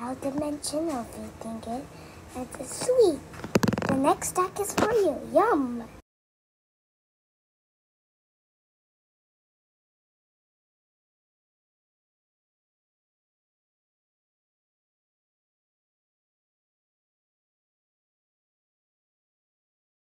Now dimension of eating it. Eh? It's sweet. The next stack is for you. Yum.